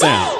Mobile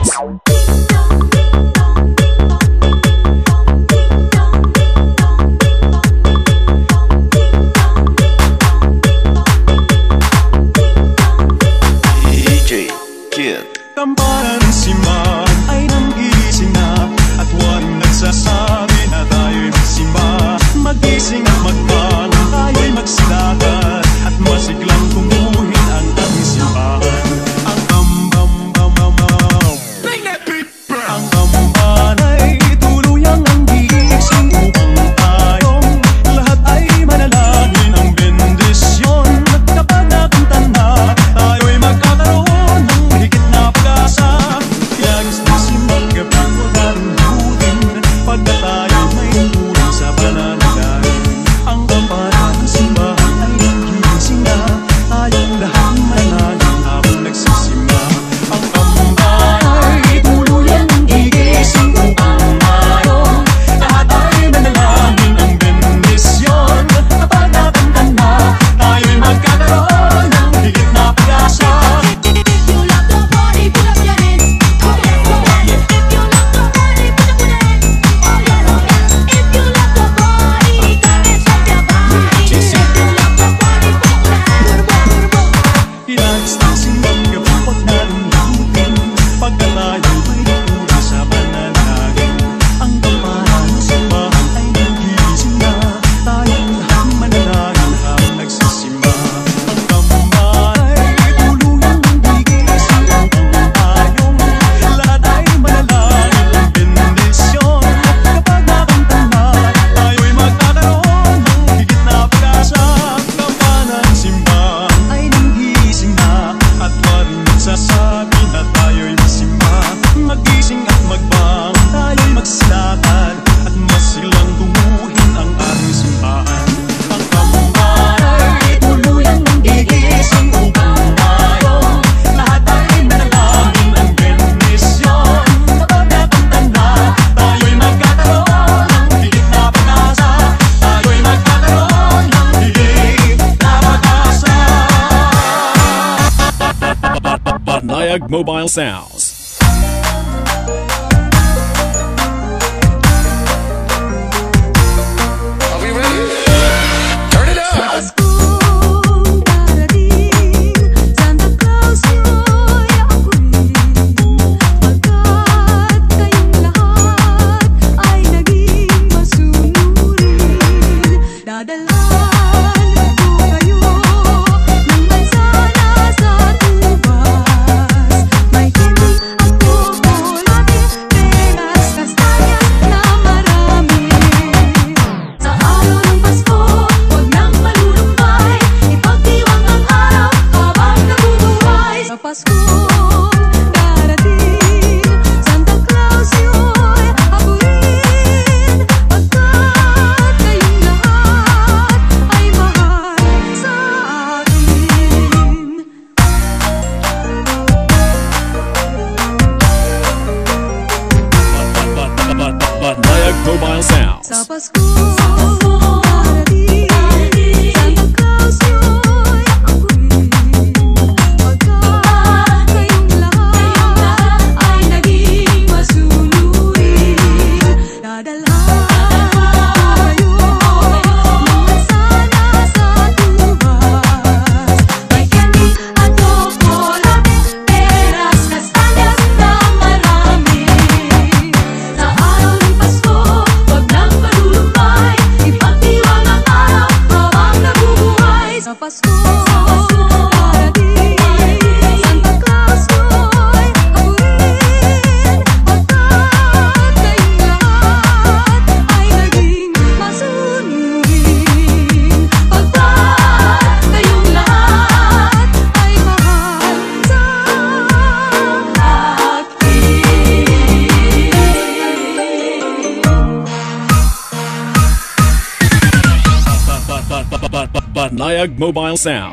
Banayag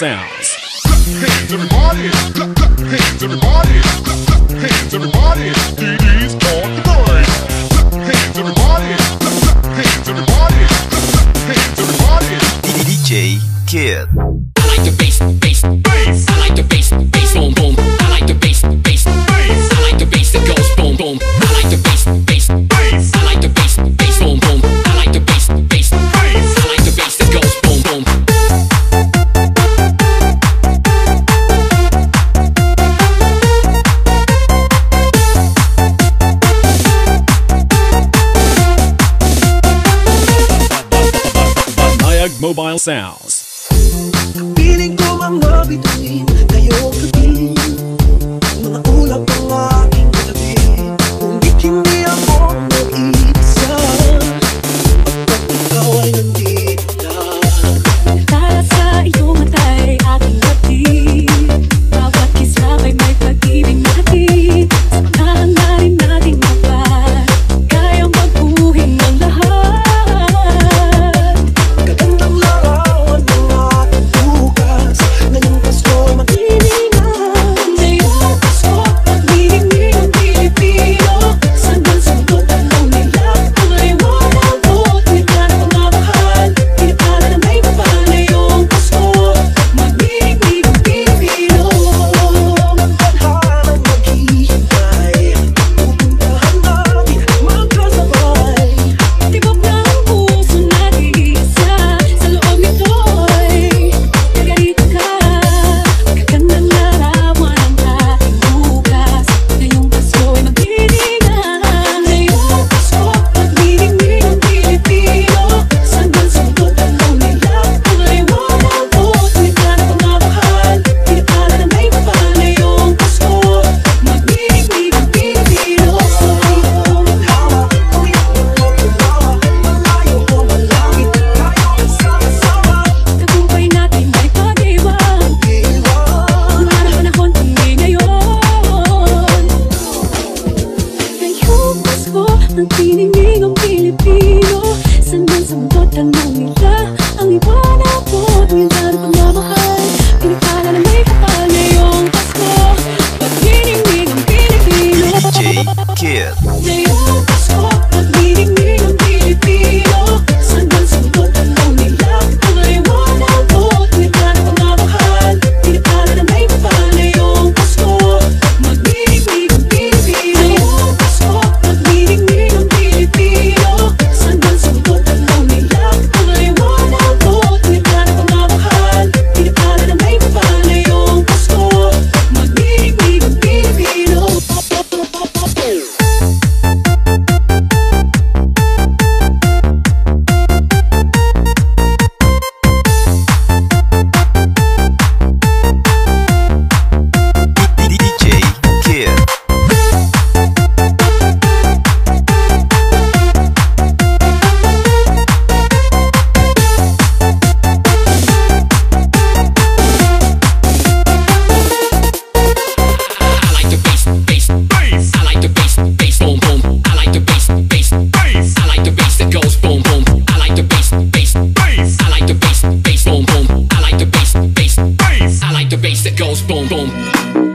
Banayag Mobile Jones, boom, boom.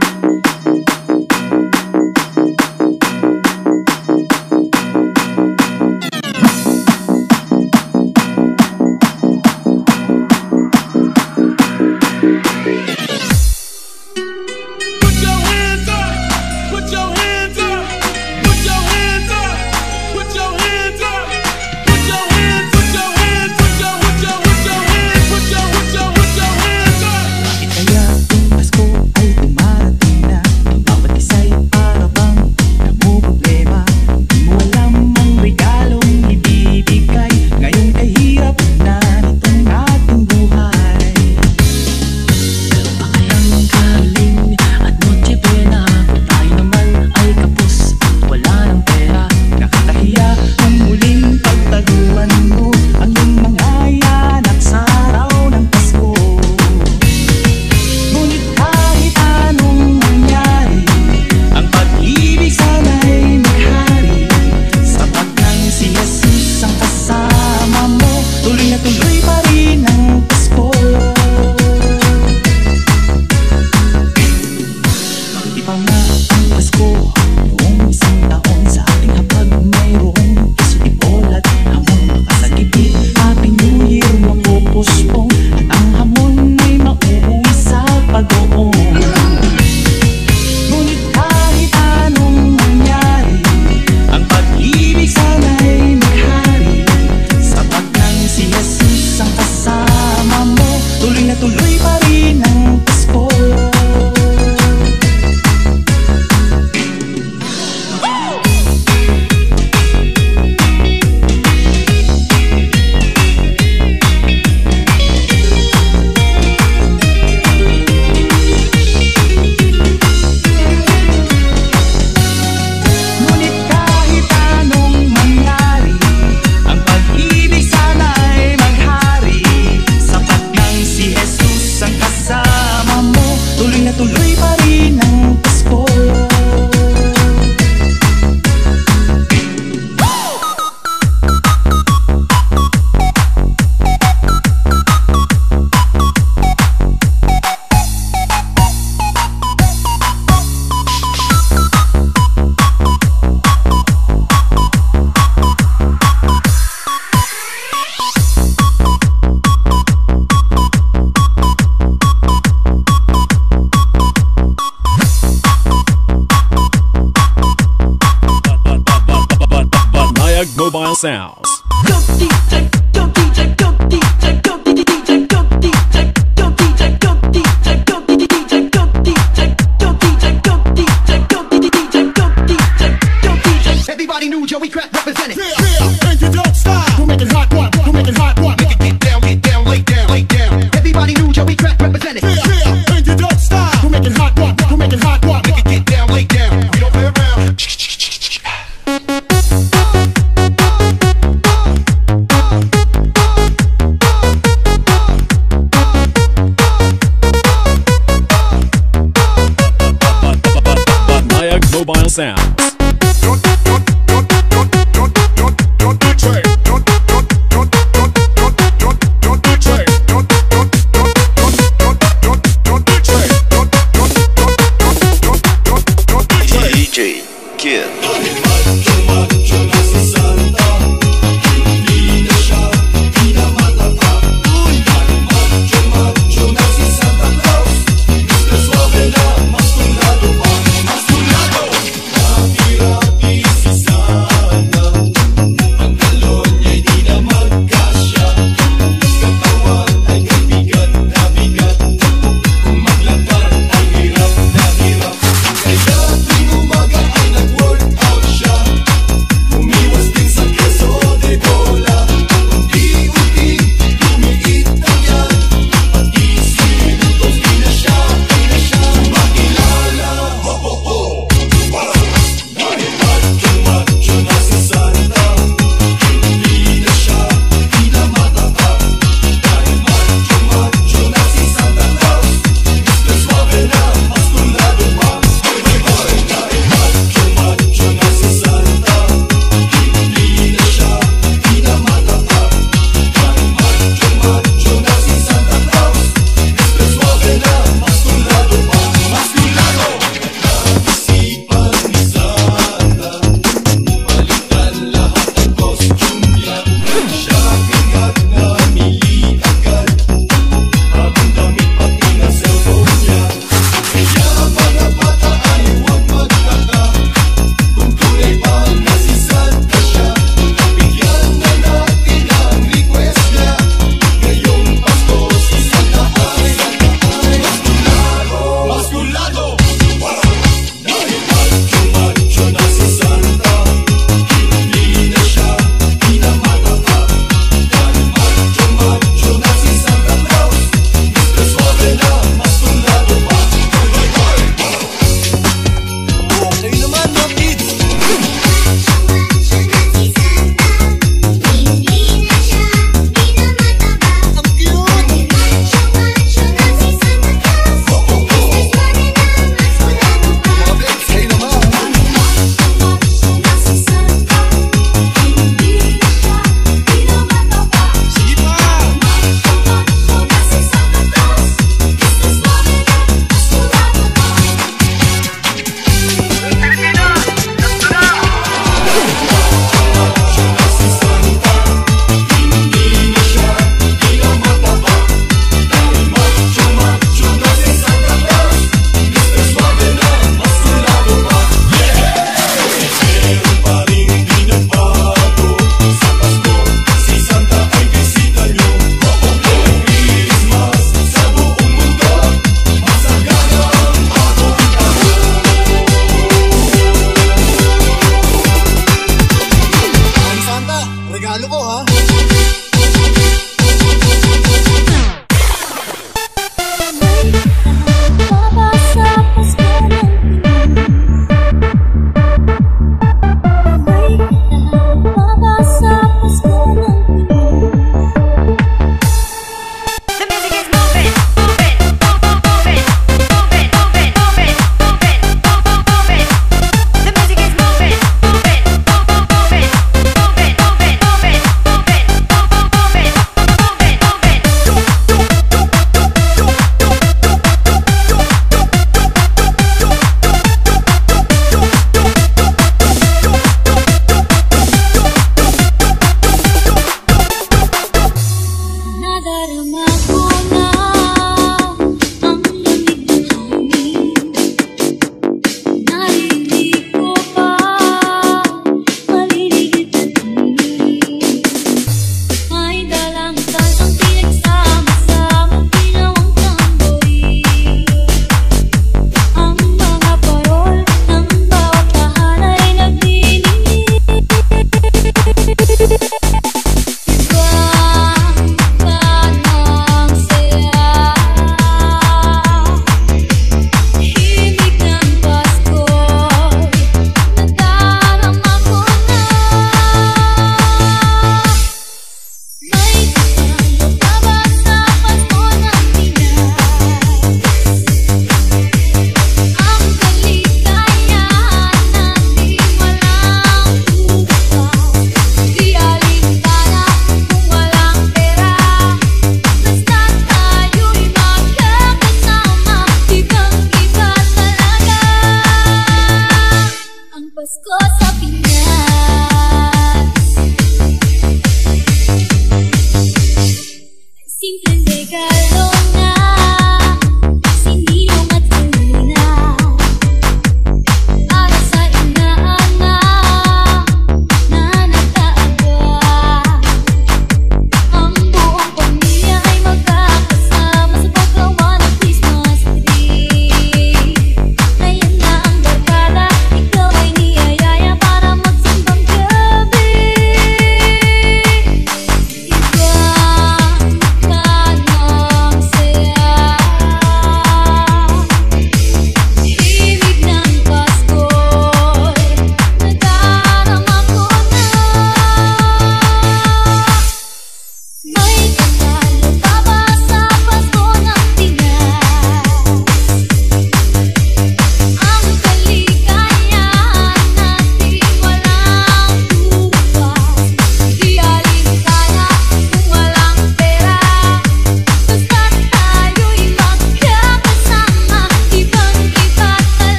Tuloy na tuloy pa rin